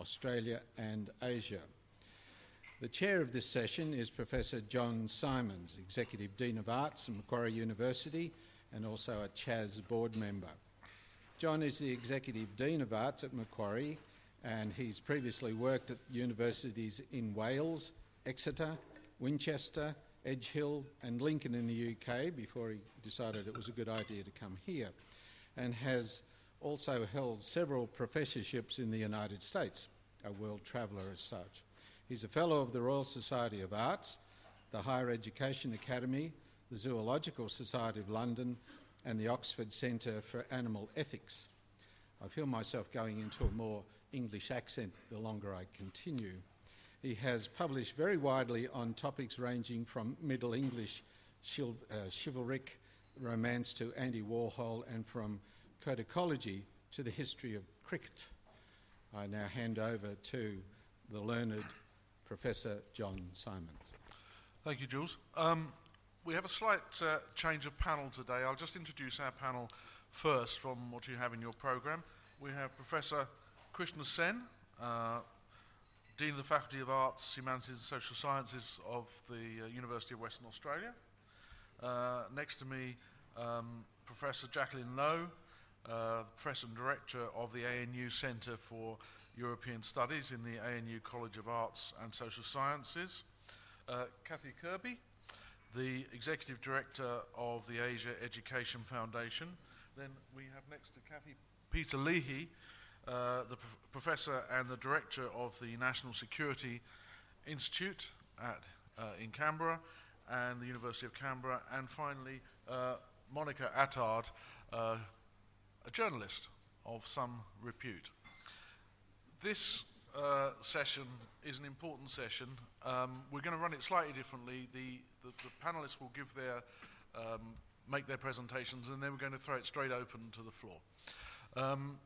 Australia and Asia. The chair of this session is Professor John Simons, Executive Dean of Arts at Macquarie University and also a CHASS board member. John is the Executive Dean of Arts at Macquarie and he's previously worked at universities in Wales, Exeter, Winchester, Edgehill, and Lincoln in the UK before he decided it was a good idea to come here, and has also held several professorships in the United States, a world traveller as such. He's a Fellow of the Royal Society of Arts, the Higher Education Academy, the Zoological Society of London, and the Oxford Centre for Animal Ethics. I feel myself going into a more English accent the longer I continue. He has published very widely on topics ranging from Middle English uh, chivalric romance to Andy Warhol and from codicology to the history of cricket. I now hand over to the learned Professor John Simons. Thank you, Jules. Um, we have a slight uh, change of panel today. I'll just introduce our panel first from what you have in your programme. We have Professor Krishna Sen, uh, Dean of the Faculty of Arts, Humanities and Social Sciences of the uh, University of Western Australia. Uh, next to me, um, Professor Jacqueline Lo, uh, Professor and Director of the ANU Centre for European Studies in the ANU College of Arts and Social Sciences. Uh, Kathe Kirby, the Executive Director of the Asia Education Foundation. Then we have next to Kathe Peter Leahy, uh, the prof- Professor and the Director of the National Security Institute at, uh, in Canberra and the University of Canberra. And finally, uh, Monica Attard, uh, a journalist of some repute. This uh, session is an important session. Um, we're going to run it slightly differently. The, the, the panelists will give their, um, make their presentations, and then we're going to throw it straight open to the floor. Um,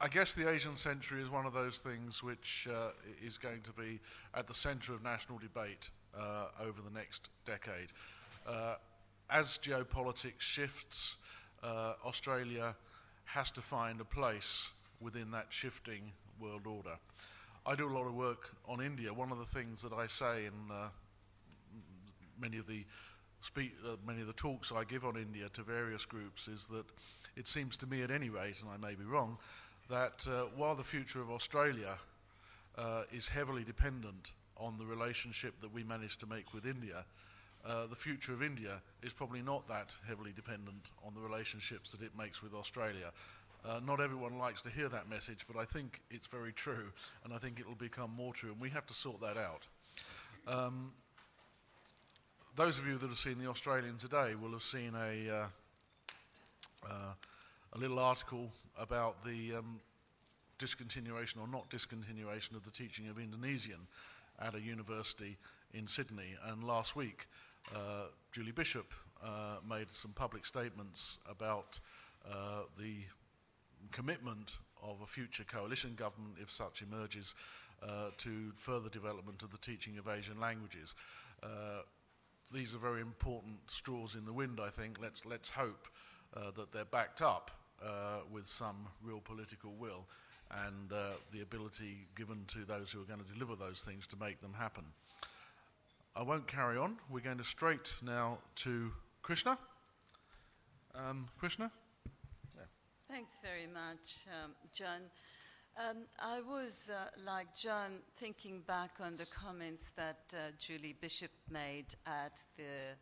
I guess the Asian century is one of those things which uh, is going to be at the centre of national debate uh, over the next decade. Uh, as geopolitics shifts, uh, Australia has to find a place within that shifting world order. I do a lot of work on India. One of the things that I say in uh, many of the uh, many of the talks I give on India to various groups is that it seems to me, at any rate, and I may be wrong, that uh, while the future of Australia uh, is heavily dependent on the relationship that we manage to make with India, uh, the future of India is probably not that heavily dependent on the relationships that it makes with Australia. Uh, not everyone likes to hear that message, but I think it's very true, and I think it will become more true, and we have to sort that out. Um, those of you that have seen The Australian today will have seen a, uh, uh, a little article about the um, discontinuation or not discontinuation of the teaching of Indonesian at a university in Sydney. And last week, uh, Julie Bishop uh, made some public statements about uh, the commitment of a future coalition government, if such emerges, uh, to further development of the teaching of Asian languages. Uh, these are very important straws in the wind, I think. Let's, let's hope uh, that they're backed up with some real political will and the ability given to those who are going to deliver those things to make them happen. I won't carry on. We're going to straight now to Krishna. Um, Krishna? Thanks very much, um, John. Um, I was, uh, like John, thinking back on the comments that uh, Julie Bishop made at the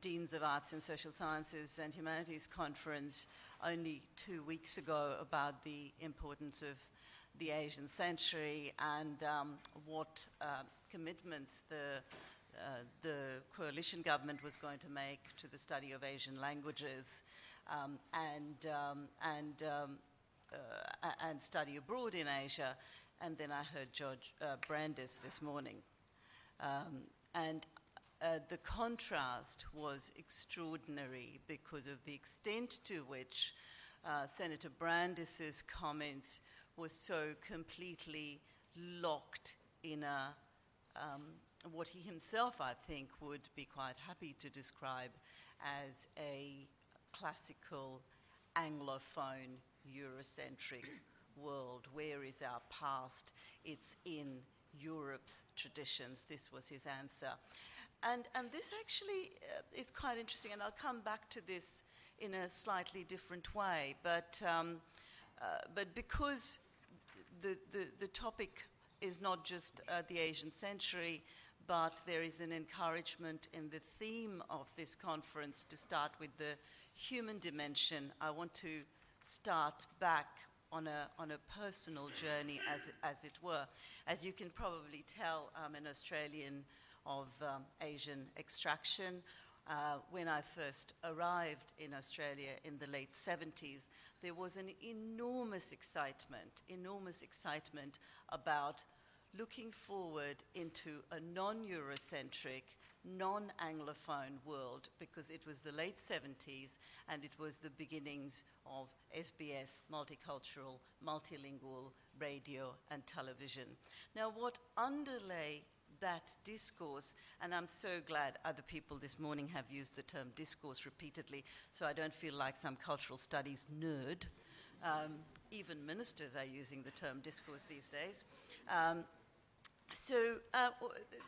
Deans of Arts and Social Sciences and Humanities Conference only two weeks ago about the importance of the Asian century and um, what uh, commitments the uh, the coalition government was going to make to the study of Asian languages um, and, um, and, um, uh, and study abroad in Asia. And then I heard George uh, Brandis this morning. Um, and uh, the contrast was extraordinary because of the extent to which uh, Senator Brandis's comments were so completely locked in a, um, what he himself, I think, would be quite happy to describe as a classical Anglophone Eurocentric world? Where is our past? It's in Europe's traditions. This was his answer. And, and this actually uh, is quite interesting, and I'll come back to this in a slightly different way. But, um, uh, but because the, the, the topic is not just uh, the Asian century, but there is an encouragement in the theme of this conference to start with the human dimension. I want to start back on a, on a personal journey, as, as it were. As you can probably tell, I'm an Australian of um, Asian extraction. Uh, when I first arrived in Australia in the late 70s, there was an enormous excitement, enormous excitement about looking forward into a non Eurocentric, non Anglophone world because it was the late 70s and it was the beginnings of SBS, multicultural, multilingual radio and television. Now, what underlay that discourse, and I'm so glad other people this morning have used the term discourse repeatedly, so I don't feel like some cultural studies nerd. Um, even ministers are using the term discourse these days. Um, so uh,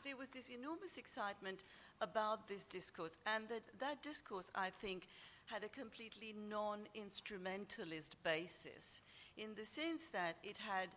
there was this enormous excitement about this discourse, and that, that discourse, I think, had a completely non instrumentalist basis in the sense that it had.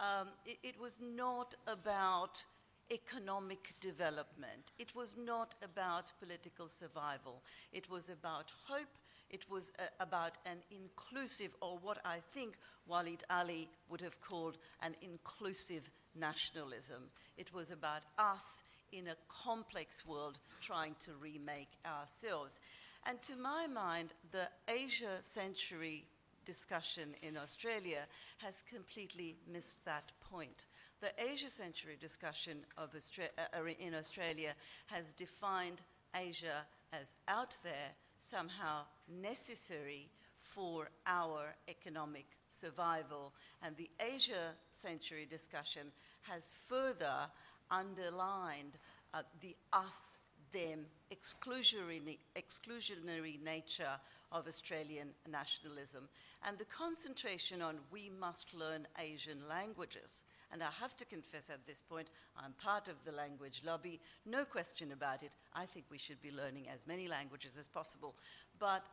Um, it, it was not about economic development. It was not about political survival. It was about hope. It was uh, about an inclusive, or what I think Waleed Aly would have called an inclusive nationalism. It was about us in a complex world trying to remake ourselves. And to my mind, the Asia century discussion in Australia has completely missed that point. The Asia century discussion of Austra- uh, in Australia has defined Asia as out there, somehow necessary for our economic survival. And the Asia century discussion has further underlined uh, the us them exclusionary, exclusionary nature of Australian nationalism and the concentration on we must learn Asian languages. And I have to confess at this point, I'm part of the language lobby, no question about it. I think we should be learning as many languages as possible. But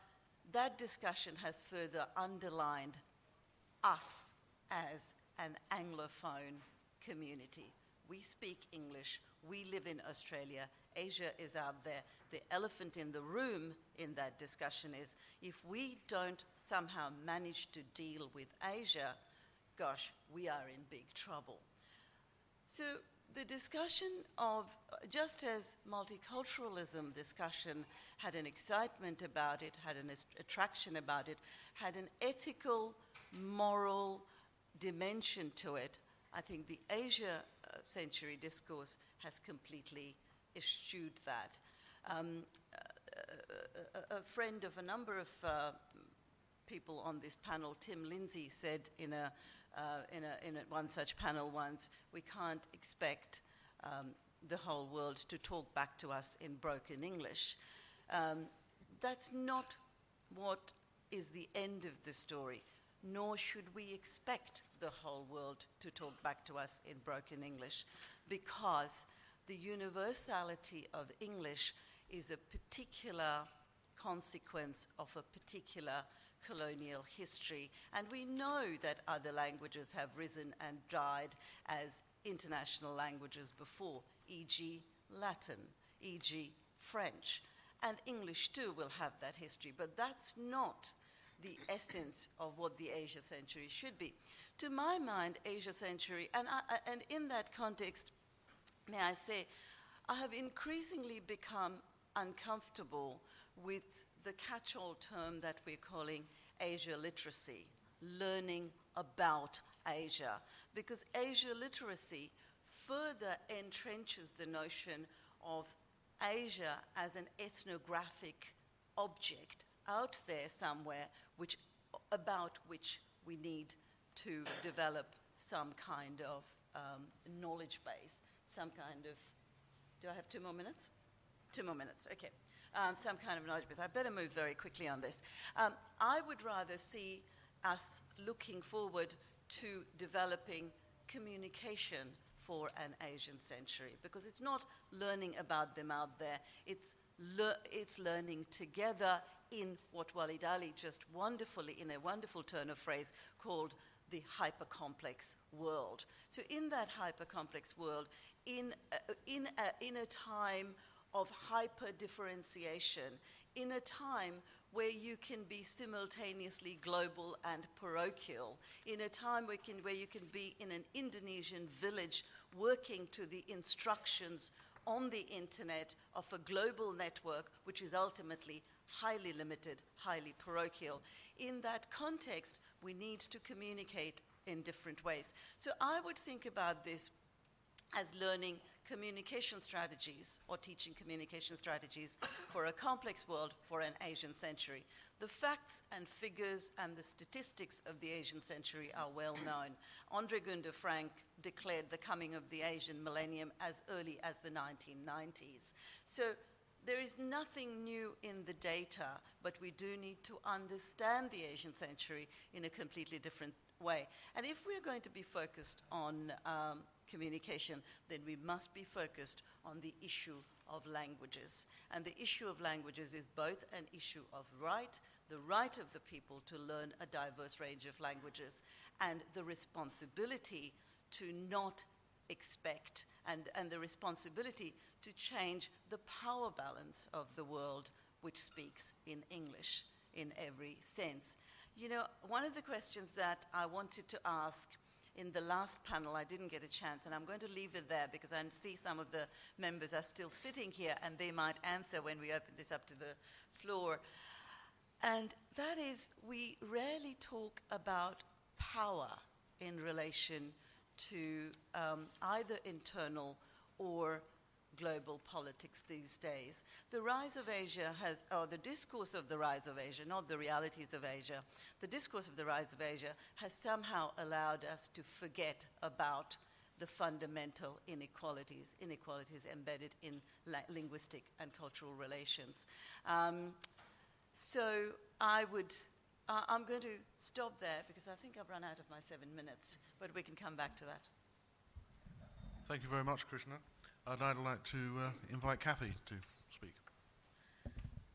that discussion has further underlined us as an Anglophone community. We speak English, we live in Australia, Asia is out there. The elephant in the room in that discussion is if we don't somehow manage to deal with Asia, gosh, we are in big trouble. So the discussion of, just as multiculturalism discussion had an excitement about it, had an attraction about it, had an ethical, moral dimension to it, I think the Asia uh, century discourse has completely eschewed that. Um, a, a, a, friend of a number of uh, people on this panel, Tim Lindsay, said in a uh, in, a, in a, one such panel once, we can't expect um, the whole world to talk back to us in broken English. Um, that's not what is the end of the story, nor should we expect the whole world to talk back to us in broken English, because the universality of English is a particular consequence of a particular colonial history. And we know that other languages have risen and died as international languages before, e.g., Latin, e.g., French. And English too will have that history, but that's not the essence of what the Asia century should be. To my mind, Asia century, and, I, and in that context, may I say, I have increasingly become uncomfortable with the catch all term that we're calling Asia literacy, learning about Asia, because Asia literacy further entrenches the notion of Asia as an ethnographic object out there somewhere which, about which we need to develop some kind of um, knowledge base, some kind of. Do I have two more minutes? Two more minutes, okay um, some kind of knowledge base. I better move very quickly on this. Um, I would rather see us looking forward to developing communication for an Asian century because it's not learning about them out there, it's, le- it's learning together in what Waleed Aly just wonderfully, in a wonderful turn of phrase, called the hypercomplex world. So, in that hypercomplex world, in a, in a, in a time of hyper differentiation, in a time where you can be simultaneously global and parochial, in a time where, can, where you can be in an Indonesian village working to the instructions on the internet of a global network, which is ultimately highly limited, highly parochial. In that context, we need to communicate in different ways. So I would think about this as learning communication strategies or teaching communication strategies for a complex world for an Asian century. The facts and figures and the statistics of the Asian century are well known. Andre Gunder Frank declared the coming of the Asian millennium as early as the 1990s. So there is nothing new in the data, but we do need to understand the Asian century in a completely different way. And if we're going to be focused on um, communication, then we must be focused on the issue of languages. And the issue of languages is both an issue of right, the right of the people to learn a diverse range of languages, and the responsibility to not expect and, and the responsibility to change the power balance of the world which speaks in English in every sense. You know, one of the questions that I wanted to ask in the last panel, I didn't get a chance, and I'm going to leave it there because I see some of the members are still sitting here and they might answer when we open this up to the floor. And that is, we rarely talk about power in relation to um, either internal or global politics these days. The rise of Asia has, or the discourse of the rise of Asia, not the realities of Asia, the discourse of the rise of Asia has somehow allowed us to forget about the fundamental inequalities, inequalities embedded in linguistic and cultural relations. Um, so I would uh, I'm going to stop there because I think I've run out of my seven minutes, but we can come back to that. Thank you very much, Krishna. I'd like to uh, invite Kathe to speak.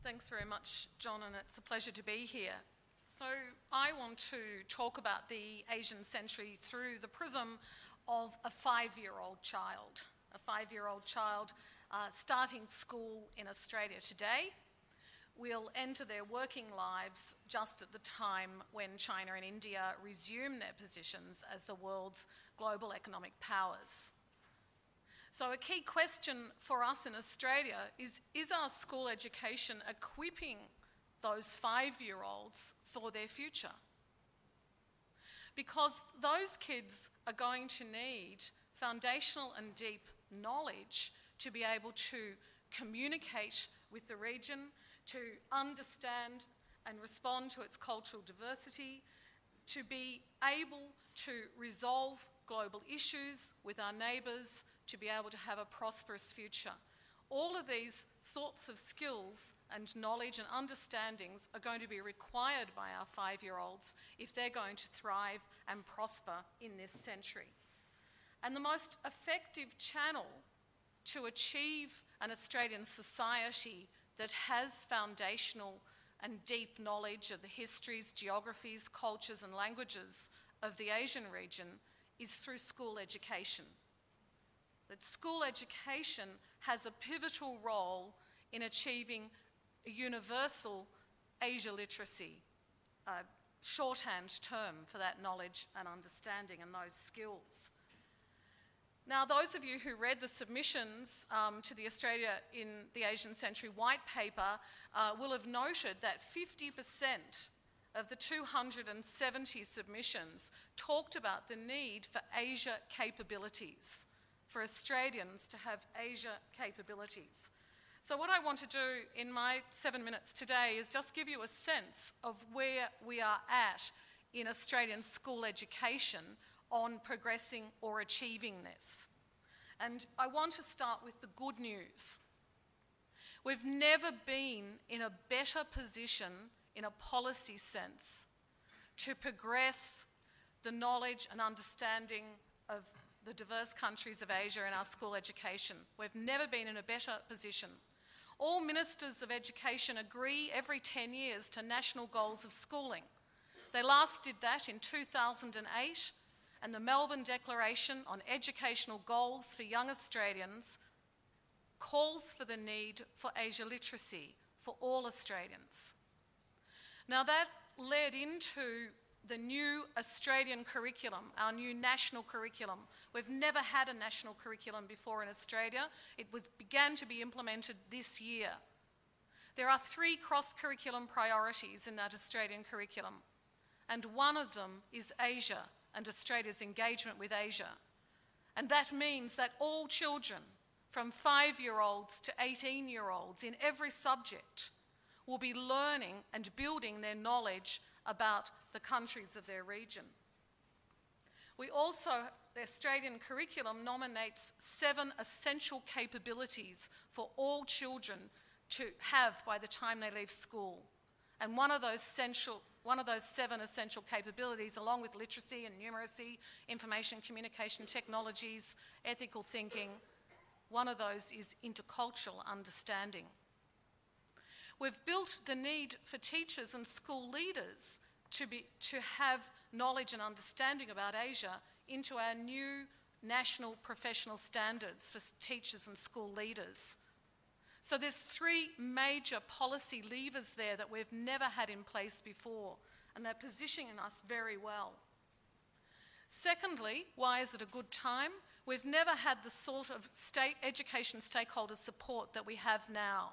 Thanks very much, John, and it's a pleasure to be here. So, I want to talk about the Asian century through the prism of a five year old child. A five year old child uh, starting school in Australia today will enter their working lives just at the time when China and India resume their positions as the world's global economic powers. So, a key question for us in Australia is Is our school education equipping those five year olds for their future? Because those kids are going to need foundational and deep knowledge to be able to communicate with the region to understand and respond to its cultural diversity, to be able to resolve global issues with our neighbours, to be able to have a prosperous future. All of these sorts of skills and knowledge and understandings are going to be required by our five year olds if they're going to thrive and prosper in this century. And the most effective channel to achieve an Australian society that has foundational and deep knowledge of the histories, geographies, cultures, and languages of the Asian region is through school education. That school education has a pivotal role in achieving a universal Asia literacy, a shorthand term for that knowledge and understanding and those skills. Now, those of you who read the submissions um, to the Australia in the Asian Century White Paper uh, will have noted that 50% of the 270 submissions talked about the need for Asia capabilities, for Australians to have Asia capabilities. So, what I want to do in my seven minutes today is just give you a sense of where we are at in Australian school education on progressing or achieving this. And I want to start with the good news. We've never been in a better position in a policy sense to progress the knowledge and understanding of the diverse countries of Asia in our school education. We've never been in a better position. All ministers of education agree every 10 years to national goals of schooling. They last did that in 2008, and the Melbourne Declaration on Educational Goals for Young Australians calls for the need for Asia literacy for all Australians. Now, that led into the new Australian curriculum, our new national curriculum. We've never had a national curriculum before in Australia. It was, began to be implemented this year. There are three cross curriculum priorities in that Australian curriculum, and one of them is Asia and Australia's engagement with Asia. And that means that all children, from five year olds to 18 year olds, in every subject, will be learning and building their knowledge about the countries of their region. We also, the Australian curriculum nominates seven essential capabilities for all children to have by the time they leave school. And one of those essential one of those seven essential capabilities, along with literacy and numeracy, information communication technologies, ethical thinking, one of those is intercultural understanding. We've built the need for teachers and school leaders to, be, to have knowledge and understanding about Asia into our new national professional standards for teachers and school leaders. So there's three major policy levers there that we've never had in place before, and they're positioning us very well. Secondly, why is it a good time? We've never had the sort of state education stakeholder support that we have now.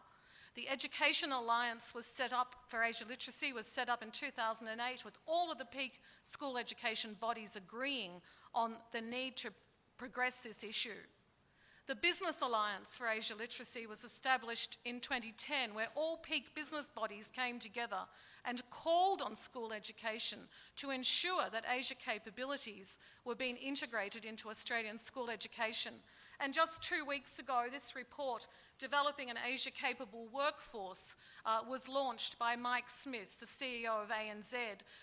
The Education Alliance was set up for Asia Literacy was set up in 2008 with all of the peak school education bodies agreeing on the need to progress this issue. The Business Alliance for Asia Literacy was established in 2010 where all peak business bodies came together and called on school education to ensure that Asia capabilities were being integrated into Australian school education. And just two weeks ago, this report, Developing an Asia Capable Workforce, uh, was launched by Mike Smith, the CEO of ANZ,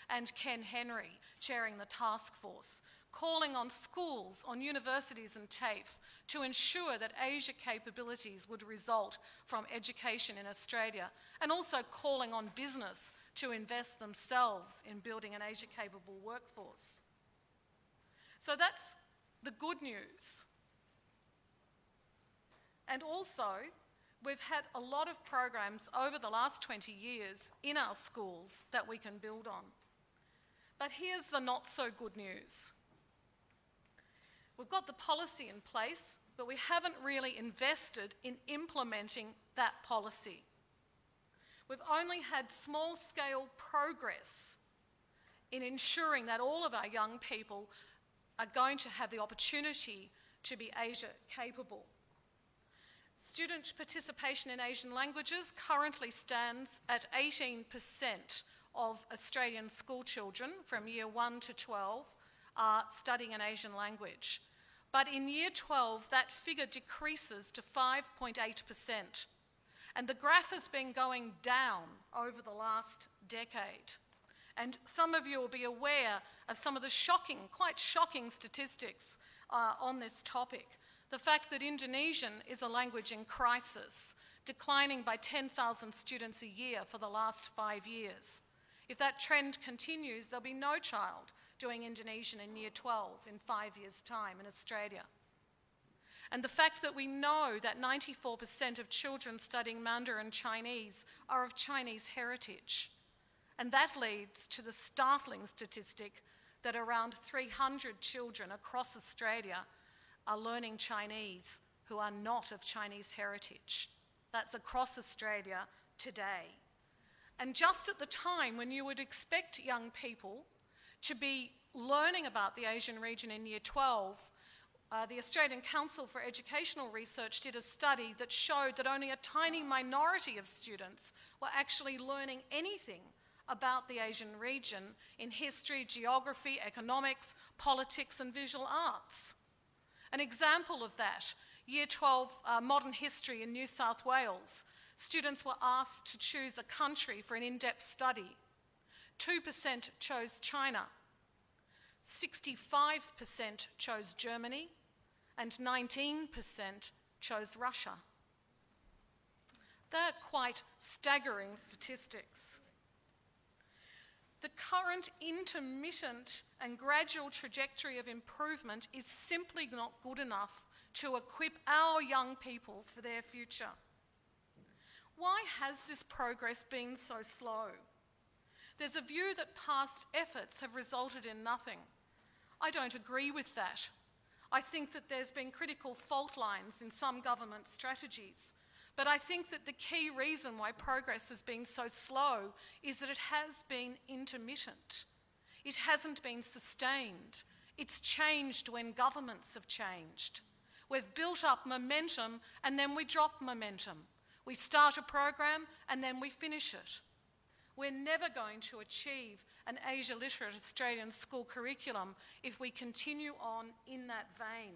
and Ken Henry, chairing the task force, calling on schools, on universities, and TAFE to ensure that Asia capabilities would result from education in Australia, and also calling on business to invest themselves in building an Asia capable workforce. So that's the good news. And also, we've had a lot of programs over the last 20 years in our schools that we can build on. But here's the not so good news. We've got the policy in place, but we haven't really invested in implementing that policy. We've only had small scale progress in ensuring that all of our young people are going to have the opportunity to be Asia capable. Student participation in Asian languages currently stands at 18% of Australian school children from year 1 to 12 are studying an Asian language. But in year 12, that figure decreases to 5.8%. And the graph has been going down over the last decade. And some of you will be aware of some of the shocking, quite shocking statistics uh, on this topic. The fact that Indonesian is a language in crisis, declining by 10,000 students a year for the last five years. If that trend continues, there'll be no child doing Indonesian in year 12 in five years' time in Australia. And the fact that we know that 94% of children studying Mandarin Chinese are of Chinese heritage. And that leads to the startling statistic that around 300 children across Australia are learning Chinese who are not of Chinese heritage. That's across Australia today. And just at the time when you would expect young people to be learning about the Asian region in year 12, uh, the Australian Council for Educational Research did a study that showed that only a tiny minority of students were actually learning anything about the Asian region in history, geography, economics, politics, and visual arts. An example of that, Year 12 uh, Modern History in New South Wales, students were asked to choose a country for an in depth study. 2% chose China, 65% chose Germany, and 19% chose Russia. They're quite staggering statistics. The current intermittent and gradual trajectory of improvement is simply not good enough to equip our young people for their future. Why has this progress been so slow? There's a view that past efforts have resulted in nothing. I don't agree with that. I think that there's been critical fault lines in some government strategies. But I think that the key reason why progress has been so slow is that it has been intermittent. It hasn't been sustained. It's changed when governments have changed. We've built up momentum and then we drop momentum. We start a program and then we finish it. We're never going to achieve an Asia literate Australian school curriculum if we continue on in that vein.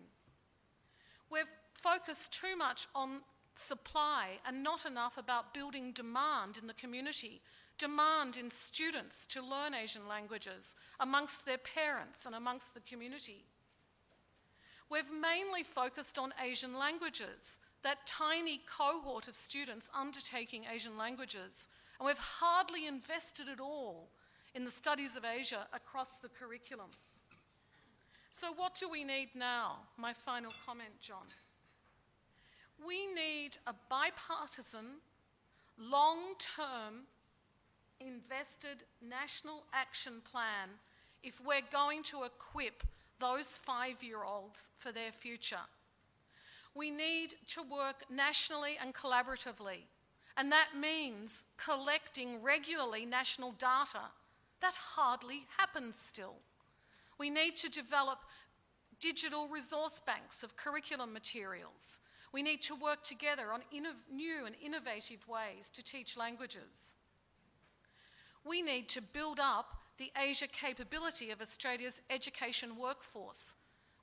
We've focused too much on supply and not enough about building demand in the community, demand in students to learn Asian languages amongst their parents and amongst the community. We've mainly focused on Asian languages, that tiny cohort of students undertaking Asian languages and we've hardly invested at all in the studies of Asia across the curriculum. So, what do we need now? My final comment, John. We need a bipartisan, long term, invested national action plan if we're going to equip those five year olds for their future. We need to work nationally and collaboratively and that means collecting regularly national data. That hardly happens still. We need to develop digital resource banks of curriculum materials. We need to work together on new and innovative ways to teach languages. We need to build up the Asia capability of Australia's education workforce.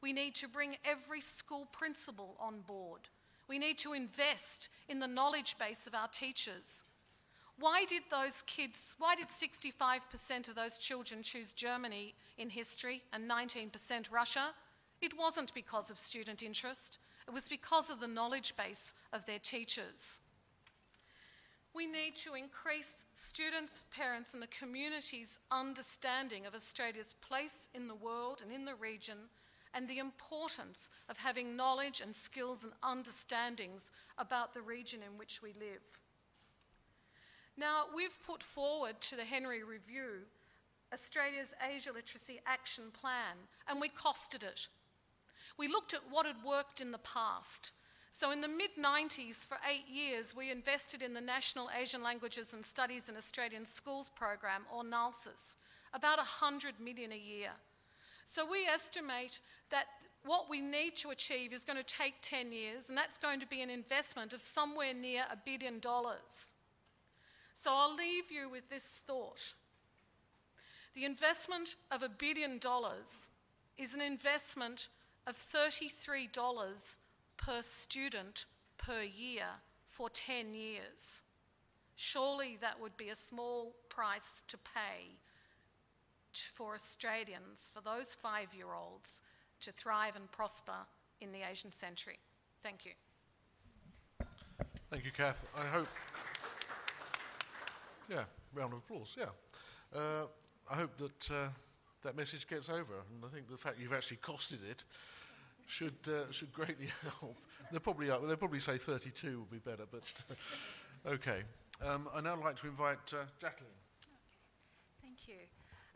We need to bring every school principal on board. We need to invest in the knowledge base of our teachers. Why did those kids, why did 65% of those children choose Germany in history and 19% Russia? It wasn't because of student interest, it was because of the knowledge base of their teachers. We need to increase students, parents, and the community's understanding of Australia's place in the world and in the region and the importance of having knowledge and skills and understandings about the region in which we live. Now, we've put forward to the Henry Review Australia's Asia Literacy Action Plan, and we costed it. We looked at what had worked in the past. So, in the mid 90s, for eight years, we invested in the National Asian Languages and Studies in Australian Schools program, or NALSAS, about 100 million a year. So we estimate that what we need to achieve is going to take 10 years, and that's going to be an investment of somewhere near a billion dollars. So I'll leave you with this thought. The investment of a billion dollars is an investment of $33 per student per year for 10 years. Surely that would be a small price to pay for Australians, for those five year olds, to thrive and prosper in the Asian century. Thank you. Thank you, Kath. I hope. Yeah, round of applause, yeah. Uh, I hope that uh, that message gets over, and I think the fact you've actually costed it should, uh, should greatly help. They'll probably, uh, they'll probably say 32 would be better, but okay. Um, I'd now like to invite uh, Jacqueline. Thank you.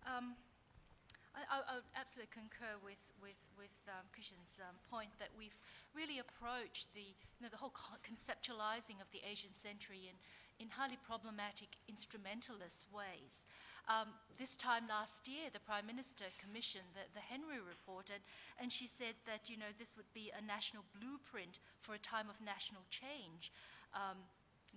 Um, I, I, absolutely concur with, with, with um, Krishna's um, point that we've really approached the, you know, the whole conceptualizing of the Asian century in, in highly problematic instrumentalist ways. Um, this time last year, the Prime Minister commissioned the, the Henry Report, and, and she said that you know, this would be a national blueprint for a time of national change. Um,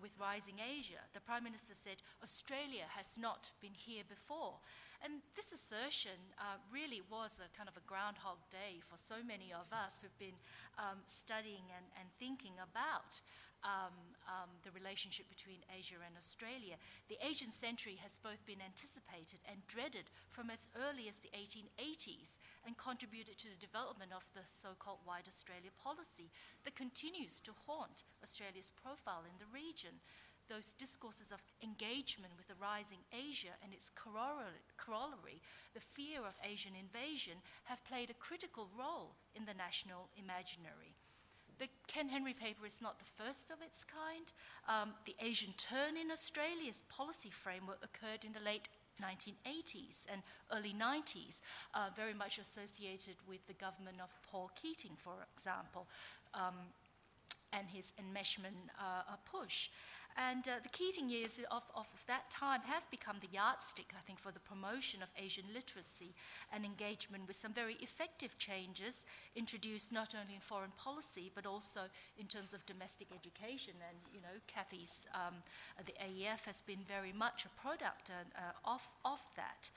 with Rising Asia, the Prime Minister said Australia has not been here before. And this assertion uh, really was a kind of a groundhog day for so many of us who've been um, studying and, and thinking about um, um, the relationship between Asia and Australia. The Asian century has both been anticipated and dreaded from as early as the 1880s and contributed to the development of the so called White Australia policy that continues to haunt Australia's profile in the region. Those discourses of engagement with the rising Asia and its corollary, the fear of Asian invasion, have played a critical role in the national imaginary. The Ken Henry paper is not the first of its kind. Um, the Asian turn in Australia's policy framework occurred in the late 1980s and early 90s, uh, very much associated with the government of Paul Keating, for example, um, and his enmeshment uh, push. And uh, the Keating years of, of, that time have become the yardstick, I think, for the promotion of Asian literacy and engagement with some very effective changes introduced not only in foreign policy but also in terms of domestic education. And, you know, Kathe's, um, the AEF has been very much a product uh, of, of that.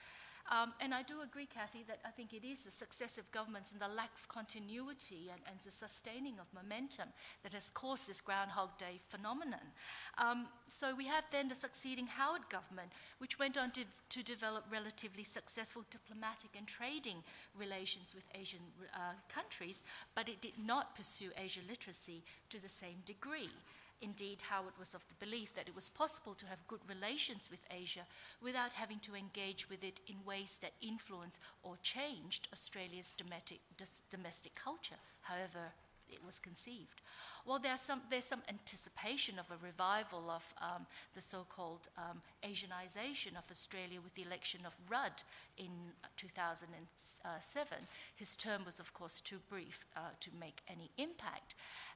Um, and I do agree, Kathe, that I think it is the successive governments and the lack of continuity and, and the sustaining of momentum that has caused this Groundhog Day phenomenon. Um, so we have then the succeeding Howard government, which went on to, to develop relatively successful diplomatic and trading relations with Asian uh, countries, but it did not pursue Asia literacy to the same degree. Indeed, Howard was of the belief that it was possible to have good relations with Asia without having to engage with it in ways that influenced or changed Australia's domestic, domestic culture, however it was conceived. Well, there's some, there's some anticipation of a revival of um, the so called um, Asianization of Australia with the election of Rudd in 2007. His term was, of course, too brief uh, to make any impact.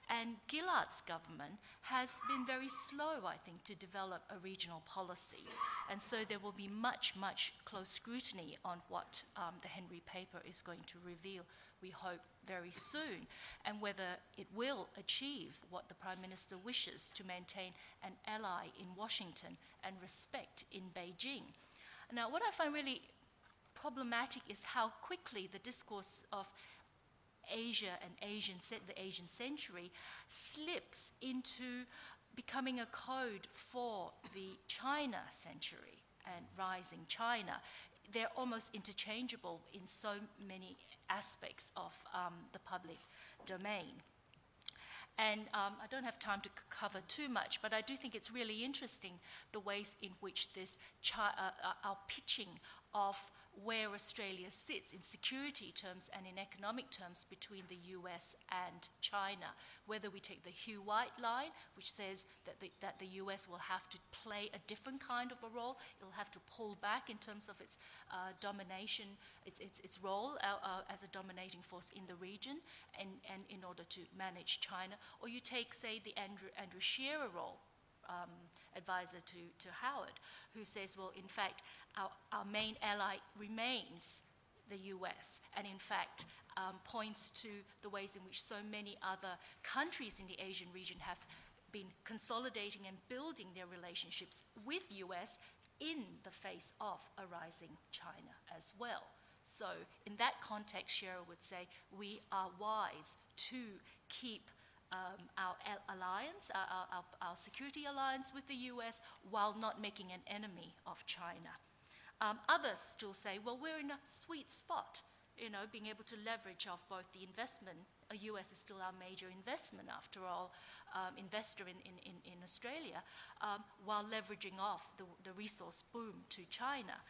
And Gillard's government has been very slow, I think, to develop a regional policy. And so there will be much, much close scrutiny on what um, the Henry paper is going to reveal, we hope, very soon, and whether it will achieve what the Prime Minister wishes to maintain an ally in Washington and respect in Beijing. Now, what I find really problematic is how quickly the discourse of Asia and Asian, the Asian century slips into becoming a code for the China century and rising China. They're almost interchangeable in so many aspects of um, the public domain. And um, I don't have time to cover too much, but I do think it's really interesting the ways in which this uh, uh, our pitching of where Australia sits in security terms and in economic terms between the US and China. Whether we take the Hugh White line, which says that the, that the US will have to play a different kind of a role, it'll have to pull back in terms of its uh, domination, its, its, its role uh, uh, as a dominating force in the region and, and in order to manage China. Or you take, say, the Andrew, Andrew Shearer role. Um, advisor to, to Howard, who says, well, in fact, our, our main ally remains the US, and in fact, um, points to the ways in which so many other countries in the Asian region have been consolidating and building their relationships with US in the face of a rising China as well. So, in that context, Shearer would say we are wise to keep um, our alliance, our, our, our, security alliance with the US, while not making an enemy of China. Um, others still say, well, we're in a sweet spot, you know, being able to leverage off both the investment. The US is still our major investment, after all, um, investor in, in, in, Australia, um, while leveraging off the, the resource boom to China.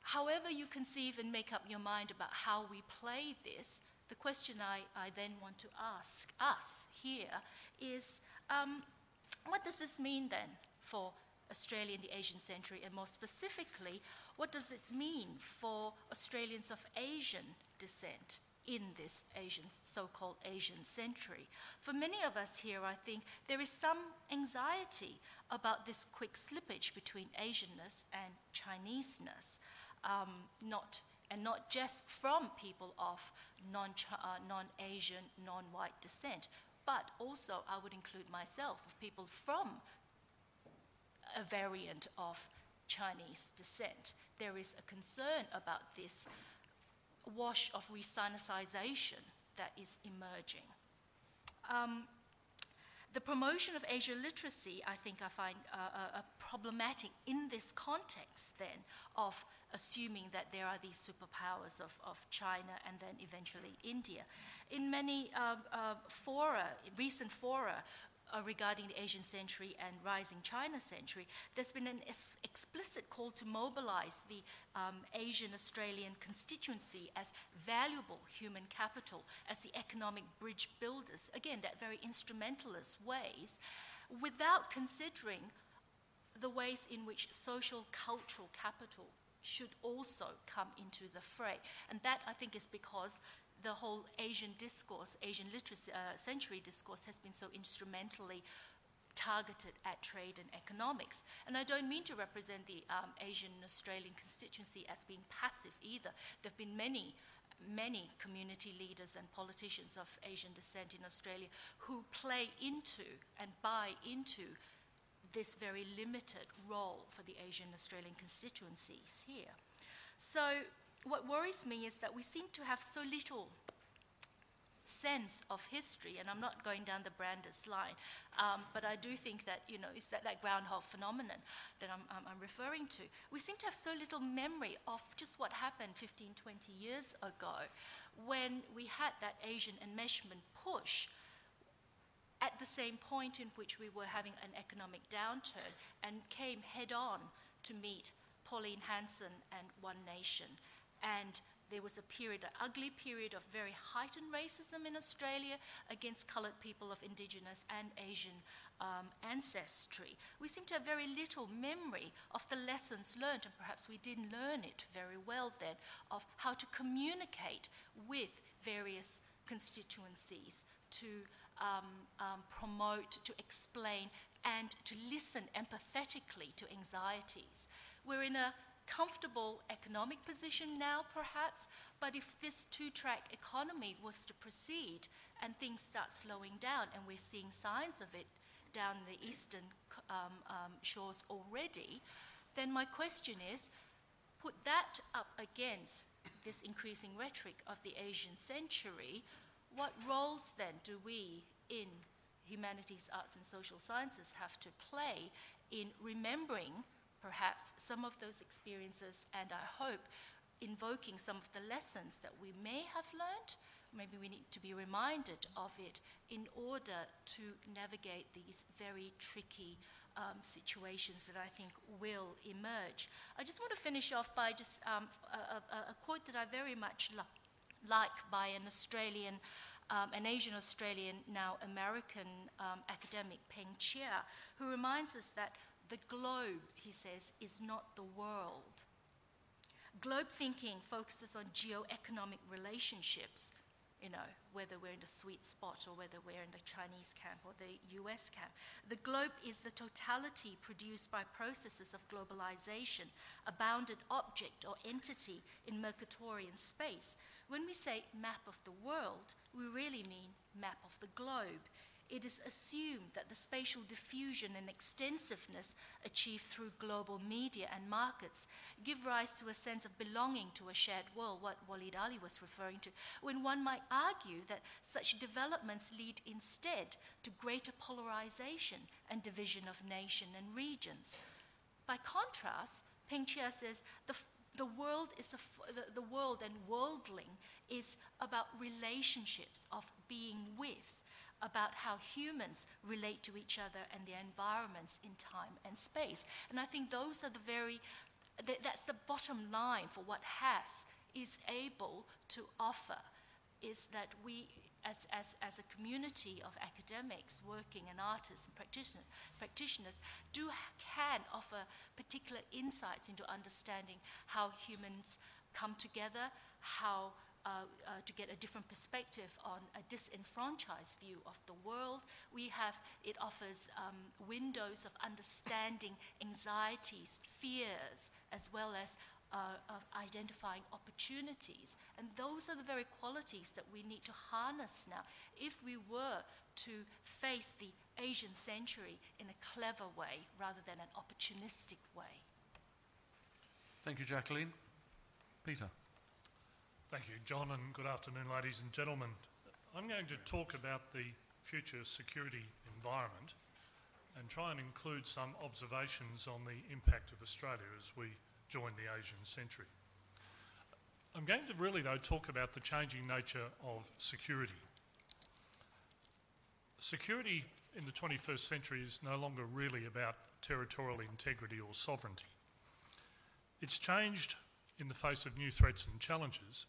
However, you conceive and make up your mind about how we play this, the question I, I then want to ask us here is um, what does this mean then for Australia in the Asian century, and more specifically, what does it mean for Australians of Asian descent in this Asian, so-called Asian century? For many of us here, I think there is some anxiety about this quick slippage between Asianness and Chineseness, um, not and not just from people of non, uh, non-Asian, non-white descent, but also I would include myself of people from a variant of Chinese descent. There is a concern about this wash of re-Sinicization that is emerging. Um, the promotion of Asian literacy, I think I find uh, uh, uh, problematic in this context, then, of assuming that there are these superpowers of, of China and then eventually India. In many uh, uh, fora, recent fora, uh, regarding the Asian century and rising China century, there's been an explicit call to mobilize the um, Asian Australian constituency as valuable human capital, as the economic bridge builders, again, that very instrumentalist ways, without considering the ways in which social cultural capital should also come into the fray. And that, I think, is because the whole Asian discourse, Asian literacy uh, century discourse, has been so instrumentally targeted at trade and economics. And I don't mean to represent the um, Asian Australian constituency as being passive either. There have been many many community leaders and politicians of Asian descent in Australia who play into and buy into this very limited role for the Asian Australian constituencies here. So what worries me is that we seem to have so little sense of history, and I'm not going down the Brandes line, um, but I do think that, you know, it's that, that groundhog phenomenon that I'm, I'm, I'm, referring to. We seem to have so little memory of just what happened 15, 20 years ago when we had that Asian enmeshment push at the same point in which we were having an economic downturn and came head on to meet Pauline Hanson and One Nation and there was a period, an ugly period of very heightened racism in Australia against coloured people of Indigenous and Asian um, ancestry. We seem to have very little memory of the lessons learned, and perhaps we didn't learn it very well then, of how to communicate with various constituencies to um, um, promote, to explain, and to listen empathetically to anxieties. We're in a comfortable economic position now, perhaps, but if this two track economy was to proceed and things start slowing down, and we're seeing signs of it down the eastern um, um, shores already, then my question is put that up against this increasing rhetoric of the Asian century, what roles then do we in humanities, arts, and social sciences have to play in remembering perhaps some of those experiences and I hope invoking some of the lessons that we may have learned. Maybe we need to be reminded of it in order to navigate these very tricky um, situations that I think will emerge. I just want to finish off by just um, a, a, a, quote that I very much li- like by an Australian, um, an Asian Australian, now American um, academic, Pheng Cheah, who reminds us that the globe, he says, is not the world. Globe thinking focuses on geo-economic relationships, you know, whether we're in the sweet spot or whether we're in the Chinese camp or the US camp. The globe is the totality produced by processes of globalization, a bounded object or entity in Mercatorian space. When we say map of the world, we really mean map of the globe it is assumed that the spatial diffusion and extensiveness achieved through global media and markets give rise to a sense of belonging to a shared world, what Waleed Aly was referring to, when one might argue that such developments lead instead to greater polarization and division of nation and regions. By contrast, Pheng Cheah says the, the world is the, the, the world and worldling is about relationships of being with about how humans relate to each other and their environments in time and space. And I think those are the very, that's the bottom line for what HASS is able to offer, is that we, as, as, as a community of academics working and artists and practitioner, practitioners, do can offer particular insights into understanding how humans come together, how uh, uh, to get a different perspective on a disenfranchised view of the world. We have, it offers um, windows of understanding anxieties, fears, as well as uh, of identifying opportunities. And those are the very qualities that we need to harness now if we were to face the Asian century in a clever way rather than an opportunistic way. Thank you, Jacqueline. Peter. Thank you, John, and good afternoon, ladies and gentlemen. I'm going to talk about the future security environment and try and include some observations on the impact of Australia as we join the Asian century. I'm going to really, though, talk about the changing nature of security. Security in the 21st century is no longer really about territorial integrity or sovereignty. It's changed in the face of new threats and challenges,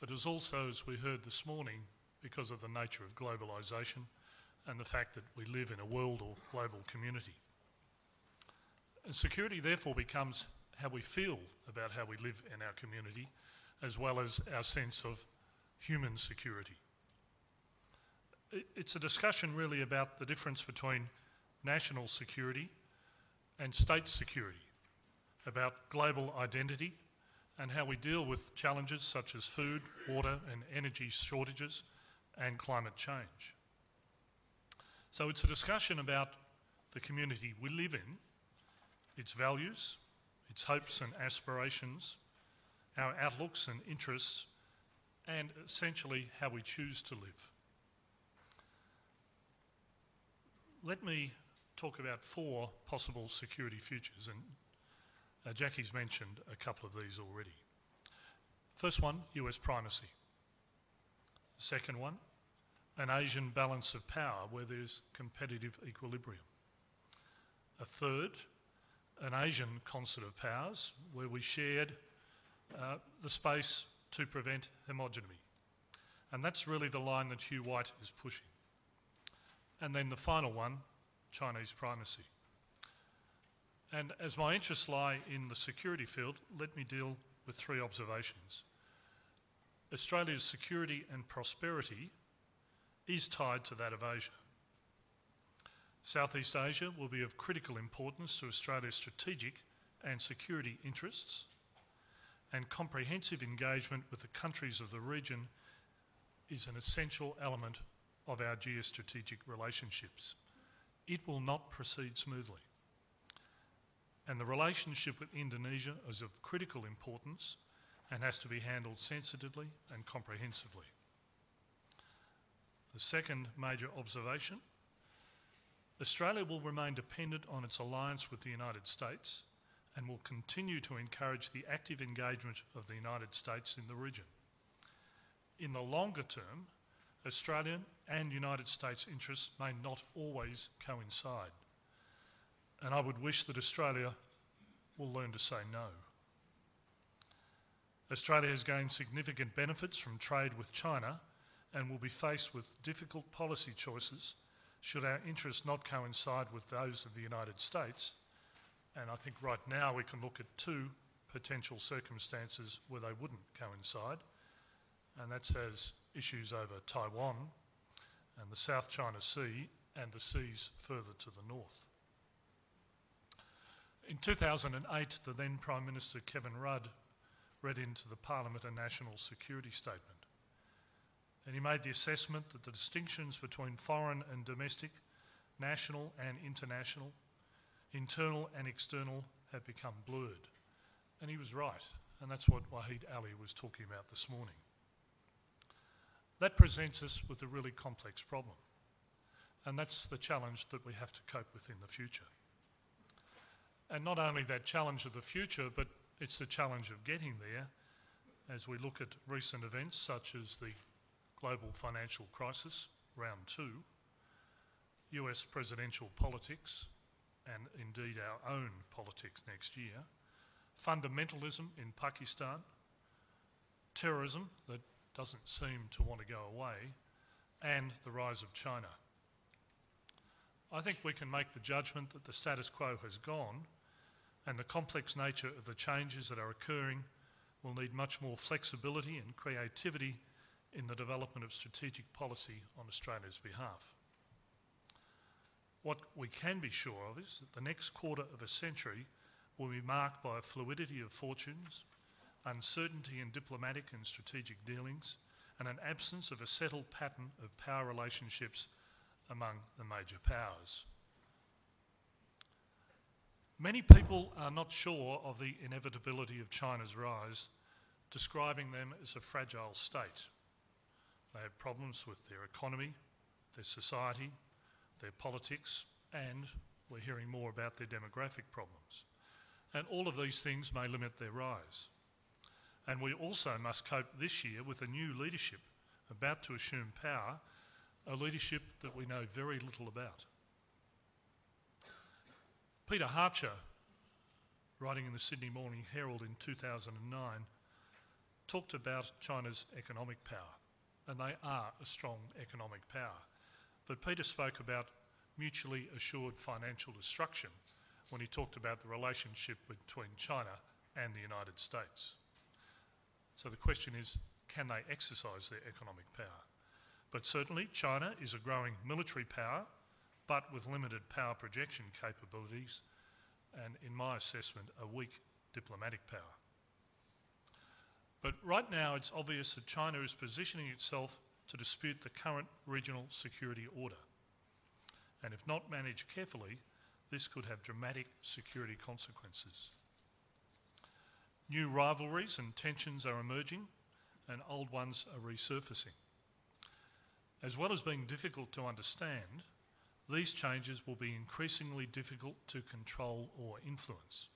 but is also, as we heard this morning, because of the nature of globalisation and the fact that we live in a world or global community. And security therefore becomes how we feel about how we live in our community, as well as our sense of human security. It's a discussion really about the difference between national security and state security, about global identity and how we deal with challenges such as food, water, and energy shortages and climate change. So it's a discussion about the community we live in, its values, its hopes and aspirations, our outlooks and interests, and essentially how we choose to live. Let me talk about four possible security futures, and uh, Jackie's mentioned a couple of these already. First one, US primacy. Second one, an Asian balance of power where there's competitive equilibrium. A third, an Asian concert of powers where we shared uh, the space to prevent homogeny. And that's really the line that Hugh White is pushing. And then the final one, Chinese primacy. And as my interests lie in the security field, let me deal with three observations. Australia's security and prosperity is tied to that of Asia. Southeast Asia will be of critical importance to Australia's strategic and security interests, and comprehensive engagement with the countries of the region is an essential element of our geostrategic relationships. It will not proceed smoothly. And the relationship with Indonesia is of critical importance and has to be handled sensitively and comprehensively. The second major observation Australia will remain dependent on its alliance with the United States and will continue to encourage the active engagement of the United States in the region. In the longer term, Australian and United States interests may not always coincide. And I would wish that Australia will learn to say no. Australia has gained significant benefits from trade with China and will be faced with difficult policy choices should our interests not coincide with those of the United States. And I think right now we can look at two potential circumstances where they wouldn't coincide, and that's as issues over Taiwan and the South China Sea and the seas further to the north. In 2008, the then Prime Minister Kevin Rudd read into the Parliament a national security statement. And he made the assessment that the distinctions between foreign and domestic, national and international, internal and external have become blurred. And he was right, and that's what Waleed Aly was talking about this morning. That presents us with a really complex problem, and that's the challenge that we have to cope with in the future. And not only that challenge of the future, but it's the challenge of getting there as we look at recent events such as the global financial crisis, round two, US presidential politics, and indeed our own politics next year, fundamentalism in Pakistan, terrorism that doesn't seem to want to go away, and the rise of China. I think we can make the judgment that the status quo has gone and the complex nature of the changes that are occurring will need much more flexibility and creativity in the development of strategic policy on Australia's behalf. What we can be sure of is that the next quarter of a century will be marked by a fluidity of fortunes, uncertainty in diplomatic and strategic dealings, and an absence of a settled pattern of power relationships among the major powers. Many people are not sure of the inevitability of China's rise, describing them as a fragile state. They have problems with their economy, their society, their politics, and we're hearing more about their demographic problems. And all of these things may limit their rise. And we also must cope this year with a new leadership about to assume power, a leadership that we know very little about. Peter Hartcher, writing in the Sydney Morning Herald in 2009, talked about China's economic power, and they are a strong economic power. But Peter spoke about mutually assured financial destruction when he talked about the relationship between China and the United States. So the question is can they exercise their economic power? But certainly, China is a growing military power, but with limited power projection capabilities, and in my assessment, a weak diplomatic power. But right now, it's obvious that China is positioning itself to dispute the current regional security order. And if not managed carefully, this could have dramatic security consequences. New rivalries and tensions are emerging, and old ones are resurfacing. As well as being difficult to understand, these changes will be increasingly difficult to control or influence.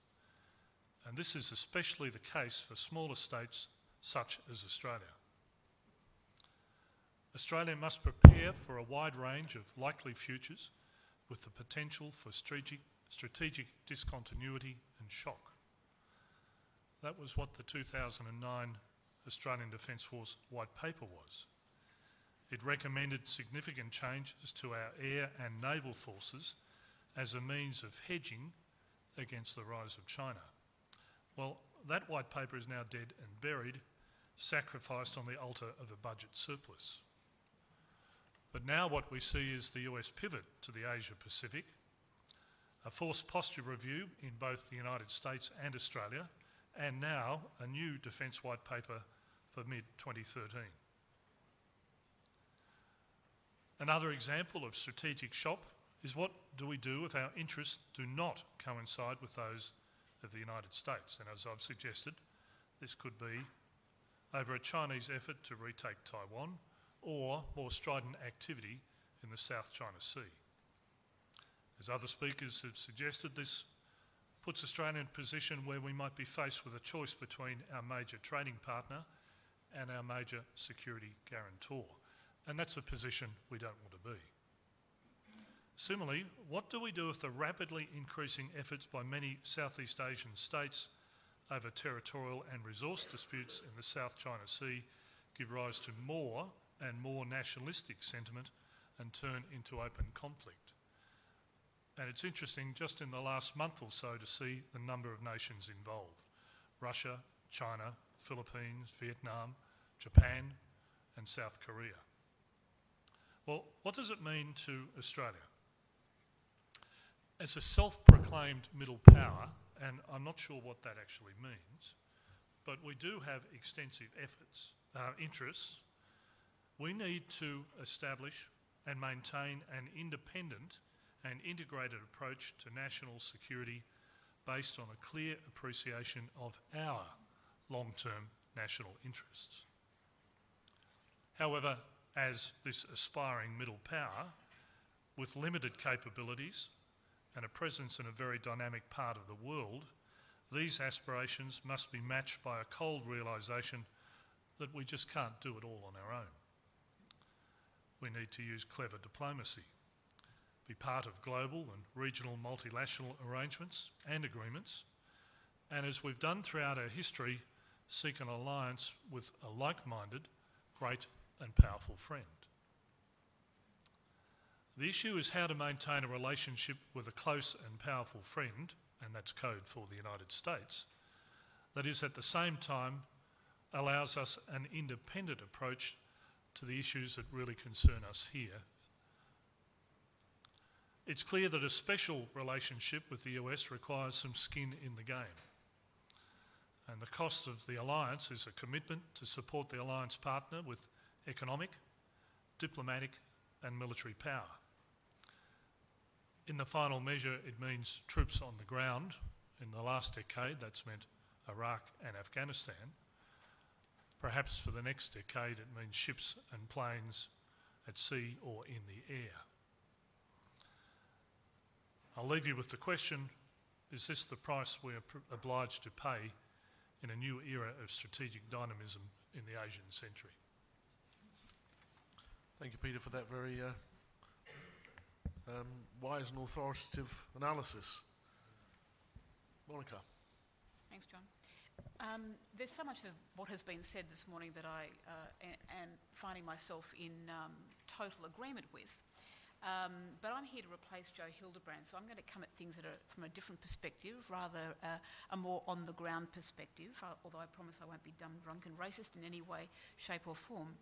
And this is especially the case for smaller states such as Australia. Australia must prepare for a wide range of likely futures with the potential for strategic, strategic discontinuity and shock. That was what the 2009 Australian Defence Force White Paper was. It recommended significant changes to our air and naval forces as a means of hedging against the rise of China. Well, that white paper is now dead and buried, sacrificed on the altar of a budget surplus. But now what we see is the US pivot to the Asia Pacific, a force posture review in both the United States and Australia, and now a new defence white paper for mid 2013. Another example of strategic shock is what do we do if our interests do not coincide with those of the United States? And as I've suggested, this could be over a Chinese effort to retake Taiwan or more strident activity in the South China Sea. As other speakers have suggested, this puts Australia in a position where we might be faced with a choice between our major trading partner and our major security guarantor. And that's a position we don't want to be. Similarly, what do we do if the rapidly increasing efforts by many Southeast Asian states over territorial and resource disputes in the South China Sea give rise to more and more nationalistic sentiment and turn into open conflict. And it's interesting just in the last month or so to see the number of nations involved Russia, China, Philippines, Vietnam, Japan, and South Korea. Well, what does it mean to Australia? As a self proclaimed middle power, and I'm not sure what that actually means, but we do have extensive efforts, uh, interests we need to establish and maintain an independent and integrated approach to national security based on a clear appreciation of our long term national interests. However, as this aspiring middle power, with limited capabilities and a presence in a very dynamic part of the world, these aspirations must be matched by a cold realisation that we just can't do it all on our own. We need to use clever diplomacy, be part of global and regional multilateral arrangements and agreements, and as we've done throughout our history, seek an alliance with a like minded, great, and powerful friend. The issue is how to maintain a relationship with a close and powerful friend, and that's code for the United States, that is at the same time allows us an independent approach to the issues that really concern us here. It's clear that a special relationship with the US requires some skin in the game. And the cost of the alliance is a commitment to support the alliance partner with economic, diplomatic, and military power. In the final measure, it means troops on the ground. In the last decade, that's meant Iraq and Afghanistan. Perhaps for the next decade, it means ships and planes at sea or in the air. I'll leave you with the question is this the price we are obliged to pay in a new era of strategic dynamism in the Asian century? Thank you, Peter, for that very uh, um, wise and authoritative analysis. Monica. Thanks, John. Um, there's so much of what has been said this morning that I uh, am finding myself in um, total agreement with. Um, but I'm here to replace Joe Hildebrand, so I'm going to come at things that are from a different perspective, rather uh, a more on the ground perspective, uh, although I promise I won't be dumb, drunk, and racist in any way, shape, or form.